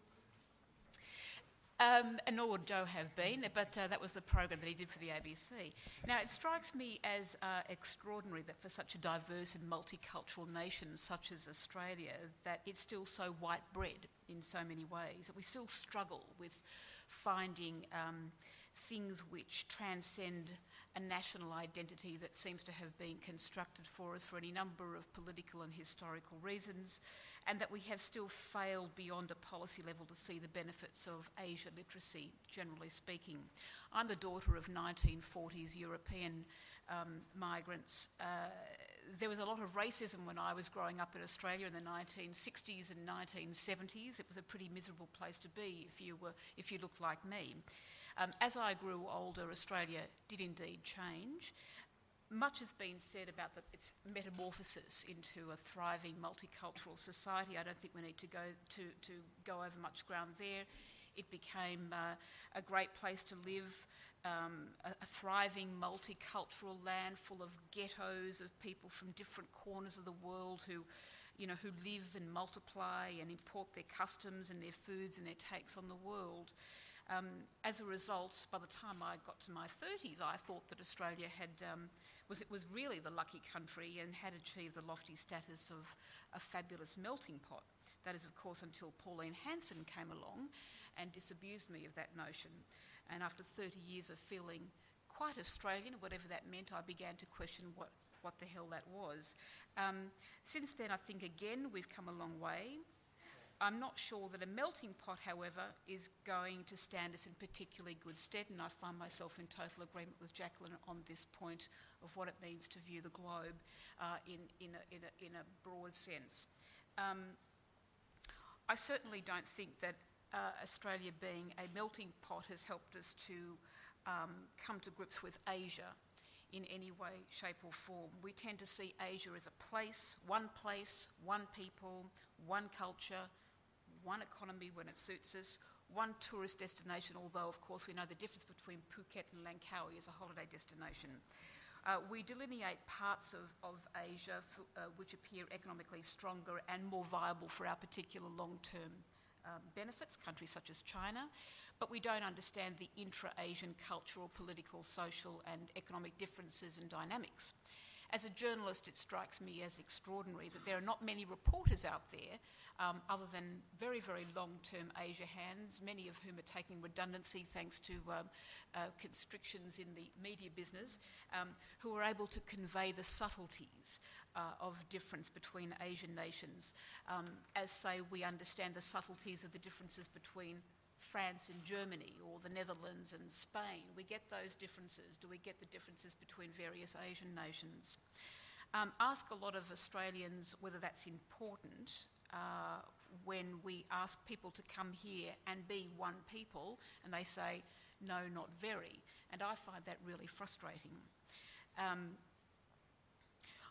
Um, and nor would Joe have been, but uh, that was the program that he did for the ABC. Now, it strikes me as uh, extraordinary that for such a diverse and multicultural nation such as Australia, that it's still so white bread in so many ways, that we still struggle with finding um, things which transcend a national identity that seems to have been constructed for us for any number of political and historical reasons, and that we have still failed beyond a policy level to see the benefits of Asia literacy, generally speaking. I'm the daughter of 1940s European um, migrants. Uh, there was a lot of racism when I was growing up in Australia in the 1960s and 1970s. It was a pretty miserable place to be if you, were, if you looked like me. Um, as I grew older, Australia did indeed change. Much has been said about the, its metamorphosis into a thriving multicultural society. I don't think we need to go, to, to go over much ground there. It became uh, a great place to live, um, a, a, thriving multicultural land full of ghettos of people from different corners of the world who, you know, who live and multiply and import their customs and their foods and their takes on the world. Um, as a result, by the time I got to my 30s, I thought that Australia had, um, was, it was really the lucky country and had achieved the lofty status of a fabulous melting pot. That is, of course, until Pauline Hanson came along and disabused me of that notion. And after 30 years of feeling quite Australian, whatever that meant, I began to question what, what the hell that was. Um, since then, I think again we've come a long way. I'm not sure that a melting pot, however, is going to stand us in particularly good stead, and I find myself in total agreement with Jacqueline on this point of what it means to view the globe uh, in, in, a, in, a, in, a, broad sense. Um, I certainly don't think that uh, Australia being a melting pot has helped us to um, come to grips with Asia in any way, shape, or form. We tend to see Asia as a place, one place, one people, one culture, one economy when it suits us, one tourist destination, although, of course, we know the difference between Phuket and Langkawi as a holiday destination. Uh, we delineate parts of, of Asia uh, which appear economically stronger and more viable for our particular long term um, benefits, countries such as China, but we don't understand the intra Asian cultural, political, social, and economic differences and dynamics. As a journalist, it strikes me as extraordinary that there are not many reporters out there um, other than very, very long-term Asia hands, many of whom are taking redundancy thanks to um, uh, constrictions in the media business, um, who are able to convey the subtleties uh, of difference between Asian nations. Um, as, say, we understand the subtleties of the differences between France and Germany or the Netherlands and Spain. We get those differences. Do we get the differences between various Asian nations? Um, ask a lot of Australians whether that's important uh, when we ask people to come here and be one people, and they say, no, not very. And I find that really frustrating. Um,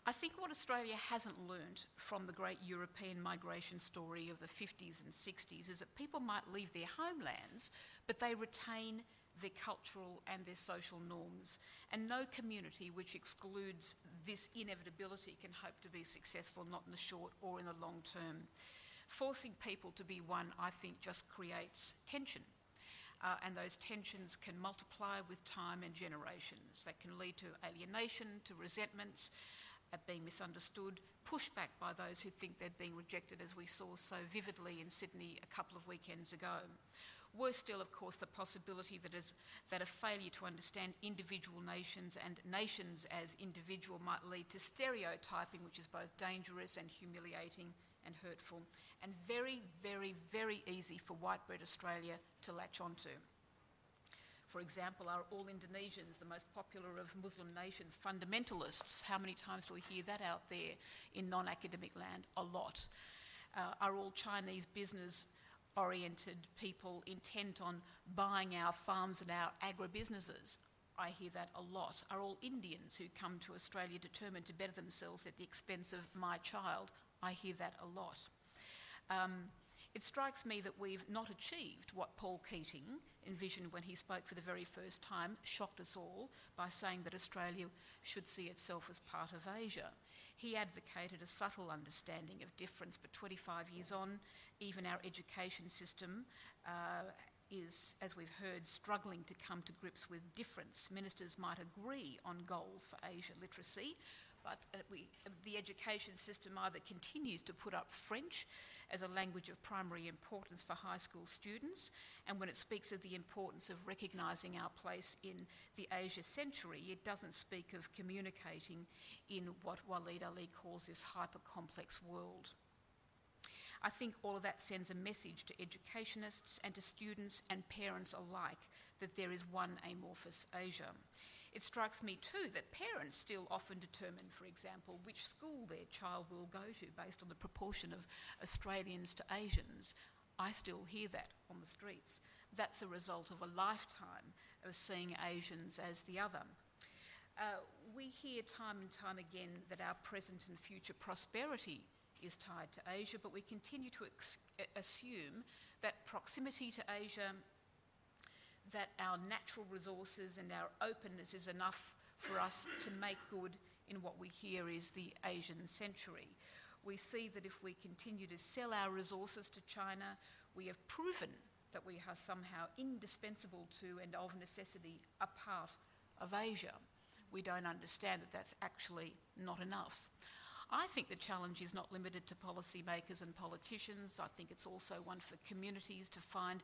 I think what Australia hasn't learnt from the great European migration story of the 50s and 60s is that people might leave their homelands, but they retain their cultural and their social norms. And no community which excludes this inevitability can hope to be successful, not in the short or in the long term. Forcing people to be one, I think, just creates tension. Uh, and those tensions can multiply with time and generations. That can lead to alienation, to resentments, at being misunderstood, pushback by those who think they're being rejected, as we saw so vividly in Sydney a couple of weekends ago. Worse still, of course, the possibility that, is, that a failure to understand individual nations and nations as individual might lead to stereotyping, which is both dangerous and humiliating and hurtful, and very, very, very easy for white bread Australia to latch onto. For example, are all Indonesians the most popular of Muslim nations fundamentalists? How many times do we hear that out there in non academic land? A lot. Uh, are all Chinese business oriented people intent on buying our farms and our agribusinesses? I hear that a lot. Are all Indians who come to Australia determined to better themselves at the expense of my child? I hear that a lot. Um, it strikes me that we've not achieved what Paul Keating envisioned when he spoke for the very first time, shocked us all by saying that Australia should see itself as part of Asia. He advocated a subtle understanding of difference, but 25 years on, even our education system uh, is, as we've heard, struggling to come to grips with difference. Ministers might agree on goals for Asia literacy, but uh, we, the education system either continues to put up French as a language of primary importance for high school students, and when it speaks of the importance of recognising our place in the Asia century, it doesn't speak of communicating in what Waleed Aly calls this hyper complex world. I think all of that sends a message to educationists and to students and parents alike that there is one amorphous Asia. It strikes me too that parents still often determine, for example, which school their child will go to based on the proportion of Australians to Asians. I still hear that on the streets. That's a result of a lifetime of seeing Asians as the other. Uh, we hear time and time again that our present and future prosperity is tied to Asia, but we continue to assume that proximity to Asia that our natural resources and our openness is enough for us to make good in what we hear is the Asian century. We see that if we continue to sell our resources to China, we have proven that we are somehow indispensable to and of necessity a part of Asia. We don't understand that that's actually not enough. I think the challenge is not limited to policymakers and politicians. I think it's also one for communities to find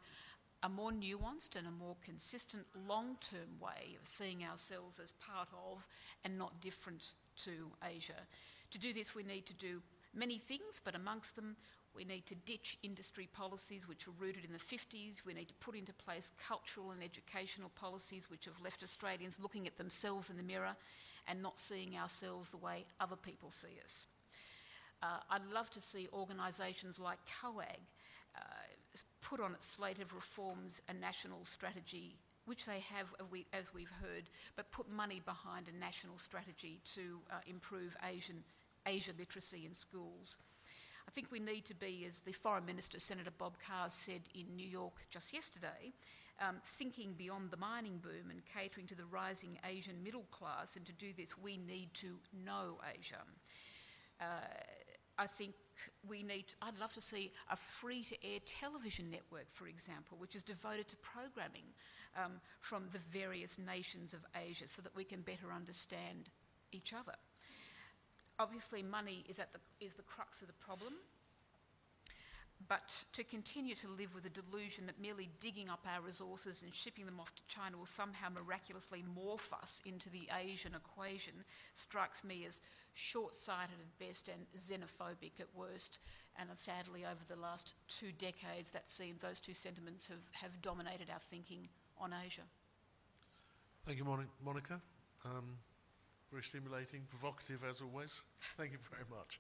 a more nuanced and a more consistent long term way of seeing ourselves as part of and not different to Asia. To do this, we need to do many things, but amongst them, we need to ditch industry policies which are rooted in the 50s. We need to put into place cultural and educational policies which have left Australians looking at themselves in the mirror and not seeing ourselves the way other people see us. Uh, I'd love to see organisations like COAG put on its slate of reforms a national strategy, which they have, as we've heard, but put money behind a national strategy to uh, improve Asian, Asia literacy in schools. I think we need to be, as the Foreign Minister, Senator Bob Carr, said in New York just yesterday, um, thinking beyond the mining boom and catering to the rising Asian middle class. And to do this, we need to know Asia. Uh, I think we need, I'd love to see a free to air television network, for example, which is devoted to programming um, from the various nations of Asia so that we can better understand each other. Obviously, money is, at the, is the crux of the problem. But to continue to live with the delusion that merely digging up our resources and shipping them off to China will somehow miraculously morph us into the Asian equation strikes me as short sighted at best and xenophobic at worst. And sadly, over the last two decades, that seemed those two sentiments have, have dominated our thinking on Asia. Thank you, Monica. Um, very stimulating, provocative as always. Thank you very much.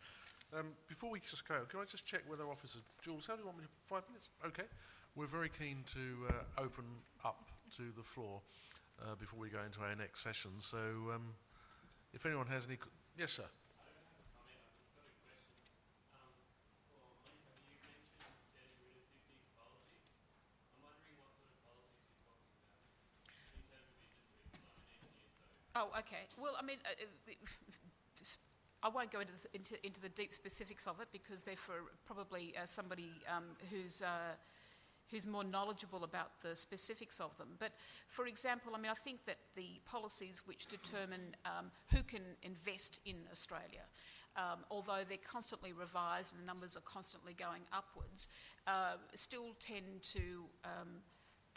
Um, before we just go, can I just check whether Officer Jules, how do you want me to, five minutes? Okay. We're very keen to uh, open up to the floor uh, before we go into our next session. So um, if anyone has any Yes, sir. Oh, okay. Well, I mean, uh, uh I won't go into the, into, into, the deep specifics of it because they're for probably uh, somebody um, who's uh, who's more knowledgeable about the specifics of them. But for example, I mean, I think that the policies which determine um, who can invest in Australia, um, although they're constantly revised and the numbers are constantly going upwards, uh, still tend to um,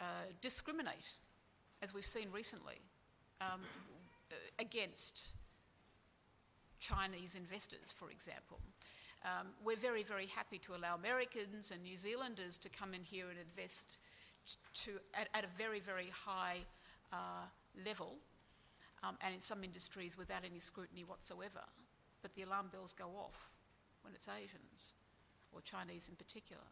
uh, discriminate, as we've seen recently, um, against Chinese investors, for example. Um, we're very, very happy to allow Americans and New Zealanders to come in here and invest to, at, at a very, very high uh, level, um, and in some industries without any scrutiny whatsoever. But the alarm bells go off when it's Asians, or Chinese in particular.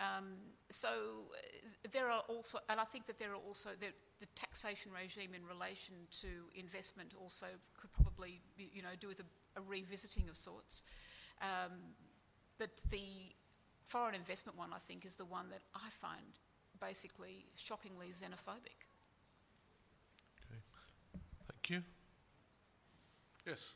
Um, so uh, there are also, and I think that there are also the, the, taxation regime in relation to investment also could probably, you know, do with a, a revisiting of sorts. Um, but the foreign investment one, I think, is the one that I find basically shockingly xenophobic. Okay. Thank you. Yes.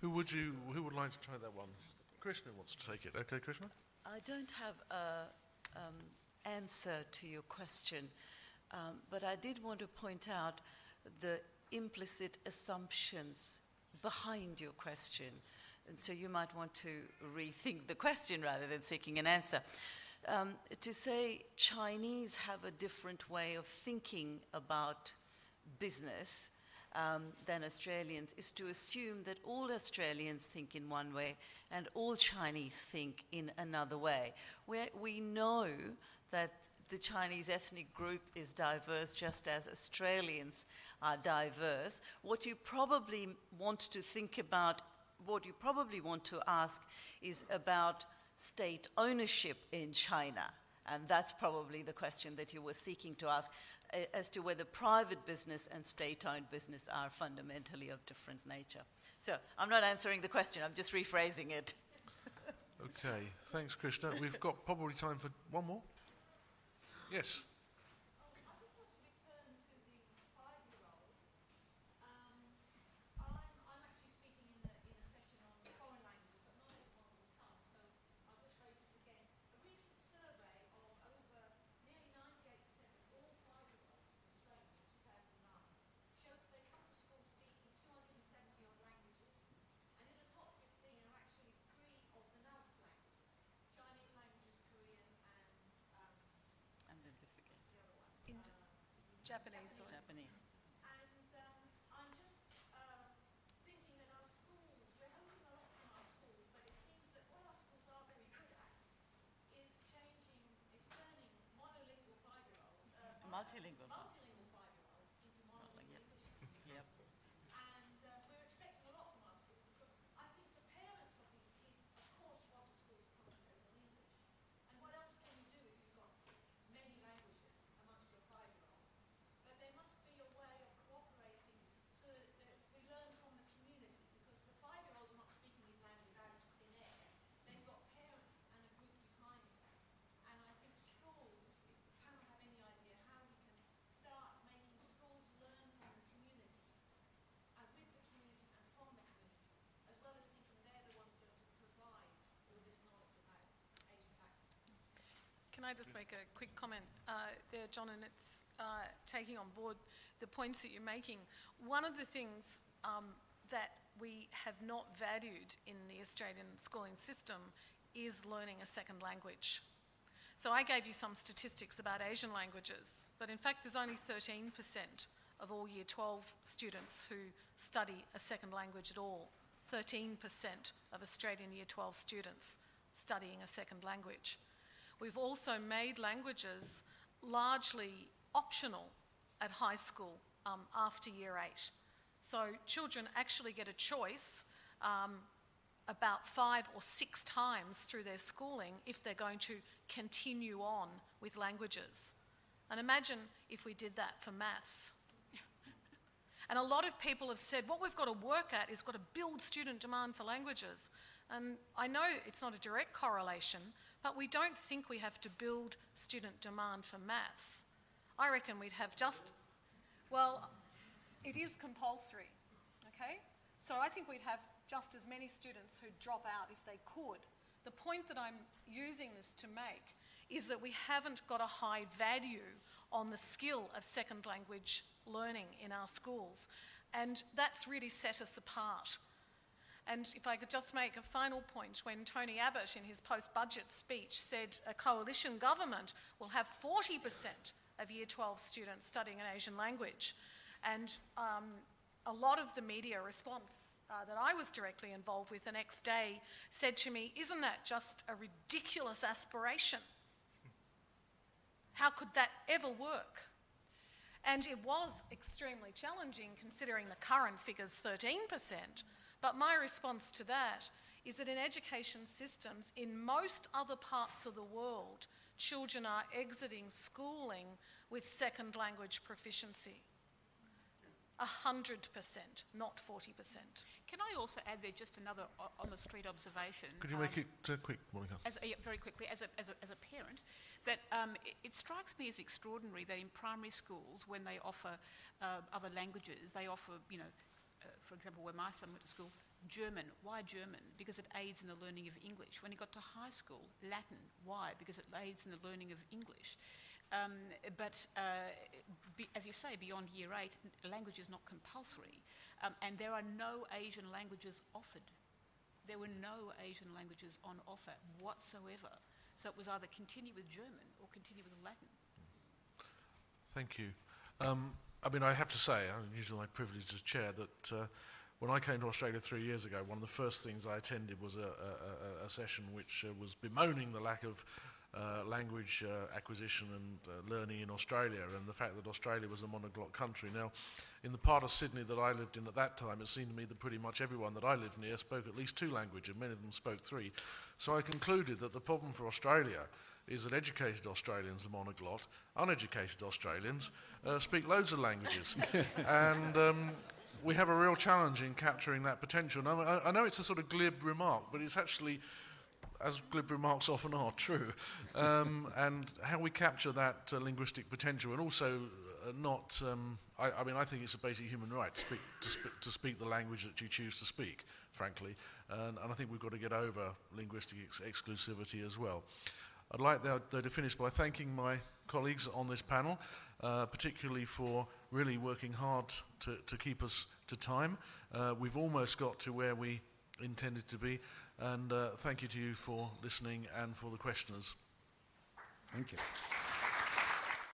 Who would you? Who would like to try that one? Krishna wants to take it. Okay, Krishna. I don't have a um, answer to your question, um, but I did want to point out the implicit assumptions behind your question. And so you might want to rethink the question rather than seeking an answer. Um, to say Chinese have a different way of thinking about business um, than Australians is to assume that all Australians think in one way and all Chinese think in another way. Where we know that the Chinese ethnic group is diverse just as Australians are diverse. What you probably want to think about, what you probably want to ask is about state ownership in China. And that's probably the question that you were seeking to ask as to whether private business and state owned business are fundamentally of different nature. So I'm not answering the question, I'm just rephrasing it. okay, thanks, Krishna. We've got probably time for one more. Yes. Japanese. Japanese. And um, I'm just uh, thinking that our schools, we're hoping a lot from our schools, but it seems that what our schools are very good at is changing, is turning monolingual five-year-olds, uh, multilingual, multilingual five-year-olds into monolingual English. Yep. And uh, we're expecting a lot from our schools because I think the parents of these kids, of course, want the schools to concentrate on English. And what else can you do if you've got many languages amongst your five-year-olds? But there must be a way of cooperating so that, that we learn from the community because the five-year-olds are not speaking these languages out of thin air. They've got parents and a group behind them. And I think schools, if the panel have any idea how we can start making schools learn from the community and with the community and from the community, as well as thinking they're the ones going to provide all this knowledge about Asian background. Can I just make a quick comment uh, there, John? And it's uh, taking on board the points that you're making. One of the things um, that we have not valued in the Australian schooling system is learning a second language. So I gave you some statistics about Asian languages, but in fact, there's only 13% of all Year 12 students who study a second language at all. 13% of Australian Year 12 students studying a second language. We've also made languages largely optional at high school um, after year eight. So children actually get a choice um, about five or six times through their schooling if they're going to continue on with languages. And imagine if we did that for maths. and a lot of people have said what we've got to work at is got to build student demand for languages. And I know it's not a direct correlation, but we don't think we have to build student demand for maths. I reckon we'd have just, well, it is compulsory, okay? So I think we'd have just as many students who'd drop out if they could. The point that I'm using this to make is that we haven't got a high value on the skill of second language learning in our schools. And that's really set us apart. And if I could just make a final point, when Tony Abbott in his post budget speech said a coalition government will have 40% of Year 12 students studying an Asian language. And um, a lot of the media response uh, that I was directly involved with the next day said to me, Isn't that just a ridiculous aspiration? How could that ever work? And it was extremely challenging considering the current figures 13%. But my response to that is that in education systems in most other parts of the world, children are exiting schooling with second language proficiency. 100%, not 40%. Can I also add there just another on the street observation? Could you make um, it uh, quick, Monica? As a, yeah, very quickly, as a, as a, as a parent, that um, it, it, strikes me as extraordinary that in primary schools, when they offer uh, other languages, they offer, you know, for example, where my son went to school, German. Why German? Because it aids in the learning of English. When he got to high school, Latin. Why? Because it aids in the learning of English. Um, but uh, be, as you say, beyond year eight, language is not compulsory. Um, and there are no Asian languages offered. There were no Asian languages on offer whatsoever. So it was either continue with German or continue with Latin. Thank you. Um, I mean, I have to say, I'm usually my privilege as chair, that uh, when I came to Australia three years ago, one of the first things I attended was a, a, a, session which uh, was bemoaning the lack of uh, language uh, acquisition and uh, learning in Australia and the fact that Australia was a monoglot country. Now, in the part of Sydney that I lived in at that time, it seemed to me that pretty much everyone that I lived near spoke at least two languages, and many of them spoke three. So I concluded that the problem for Australia is that educated Australians are monoglot, uneducated Australians uh, speak loads of languages. and um, we have a real challenge in capturing that potential. Now, I, I know it's a sort of glib remark, but it's actually as glib remarks often are, true. Um, and how we capture that uh, linguistic potential and also uh, not, um, I, I, mean, I think it's a basic human right to speak, to, sp- to speak the language that you choose to speak, frankly. And, and I think we've got to get over linguistic ex- exclusivity as well. I'd like, though, to finish by thanking my colleagues on this panel, uh, particularly for really working hard to, to keep us to time. Uh, we've almost got to where we intended to be. And uh, thank you to you for listening and for the questioners. Thank you.